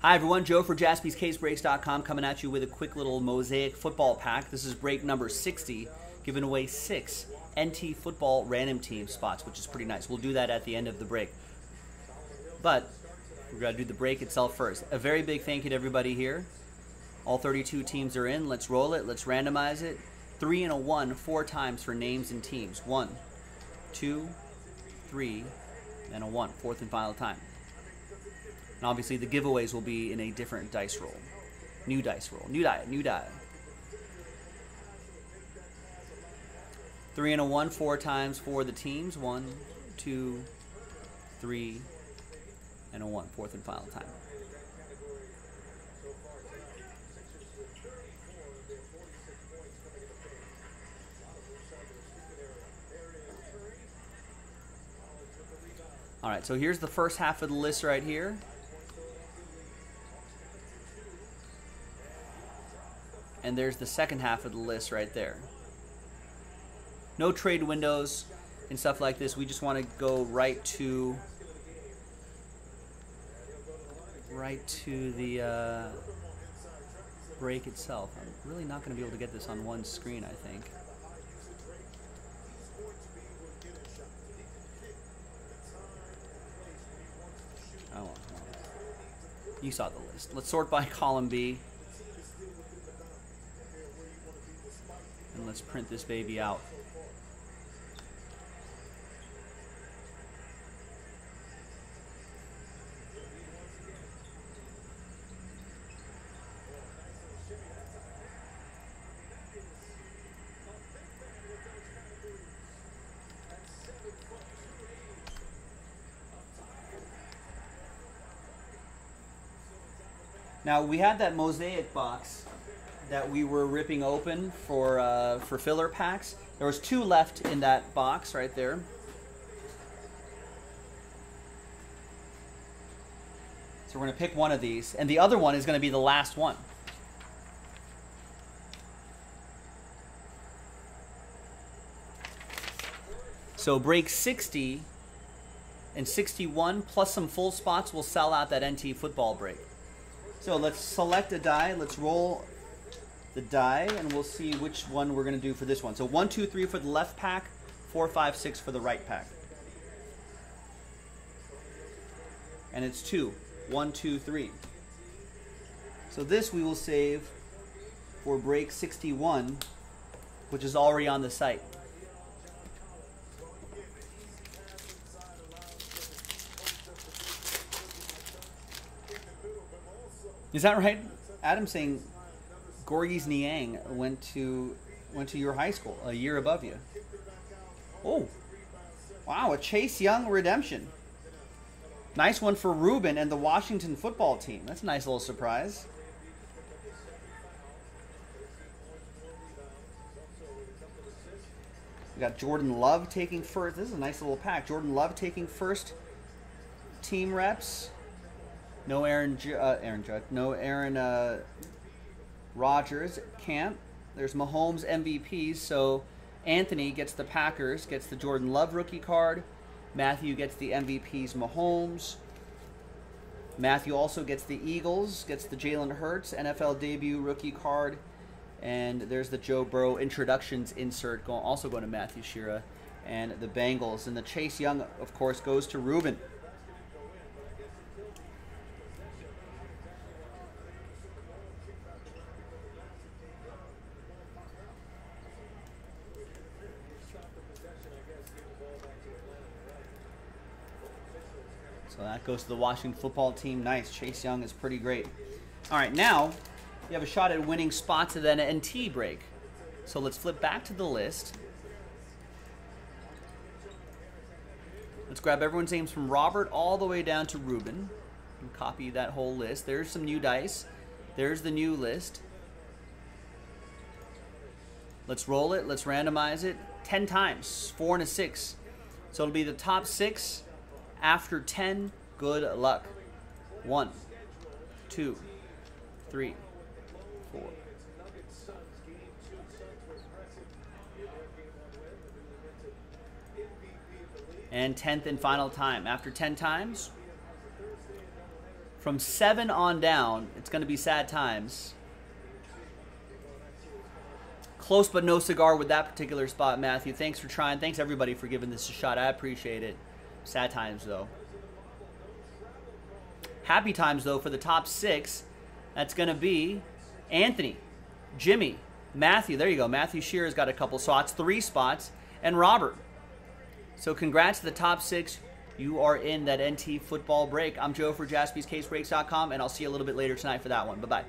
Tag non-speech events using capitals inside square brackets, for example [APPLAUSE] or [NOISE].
Hi, everyone. Joe for jaspyscasebreaks.com coming at you with a quick little mosaic football pack. This is break number 60, giving away six NT football random team spots, which is pretty nice. We'll do that at the end of the break. But we're going to do the break itself first. A very big thank you to everybody here. All 32 teams are in. Let's roll it. Let's randomize it. Three and a one, four times for names and teams. One, two, three, and a one. Fourth and final time. And obviously the giveaways will be in a different dice roll. New dice roll. New die. New die. Three and a one, four times for the teams. One, two, three, and a one. Fourth and final time. All right, so here's the first half of the list right here. And there's the second half of the list right there. No trade windows and stuff like this. We just want to go right to right to the uh, break itself. I'm really not going to be able to get this on one screen, I think. You saw the list. Let's sort by [LAUGHS] column B. let's print this baby out. Now we had that mosaic box that we were ripping open for uh, for filler packs. There was two left in that box right there. So we're going to pick one of these, and the other one is going to be the last one. So break 60 and 61 plus some full spots will sell out that NT football break. So let's select a die. Let's roll the die, and we'll see which one we're going to do for this one. So one, two, three for the left pack, four, five, six for the right pack. And it's two. One, two, three. So this we will save for break 61, which is already on the site. Is that right? Adam saying Georges Niang went to went to your high school, a year above you. Oh, wow! A Chase Young redemption. Nice one for Ruben and the Washington football team. That's a nice little surprise. We got Jordan Love taking first. This is a nice little pack. Jordan Love taking first team reps. No Aaron, uh, Aaron Judge. No Aaron uh, Rodgers can't. There's Mahomes MVPs. So Anthony gets the Packers, gets the Jordan Love rookie card. Matthew gets the MVPs Mahomes. Matthew also gets the Eagles, gets the Jalen Hurts NFL debut rookie card. And there's the Joe Burrow introductions insert also going to Matthew Shira and the Bengals. And the Chase Young, of course, goes to Ruben. So that goes to the Washington football team. Nice. Chase Young is pretty great. All right, now you have a shot at winning spots at an NT break. So let's flip back to the list. Let's grab everyone's names from Robert all the way down to Ruben and copy that whole list. There's some new dice. There's the new list. Let's roll it. Let's randomize it 10 times, four and a six. So it'll be the top six after 10, good luck. One, two, three, four. And 10th and final time. After 10 times, From seven on down, it's going to be sad times. Close but no cigar with that particular spot, Matthew. Thanks for trying. Thanks everybody for giving this a shot. I appreciate it. Sad times though. Happy times though for the top six. That's going to be Anthony, Jimmy, Matthew. There you go. Matthew Shearer's got a couple spots, three spots, and Robert. So congrats to the top six. You are in that NT football break. I'm Joe for jaspyscasebreaks.com, and I'll see you a little bit later tonight for that one. Bye bye.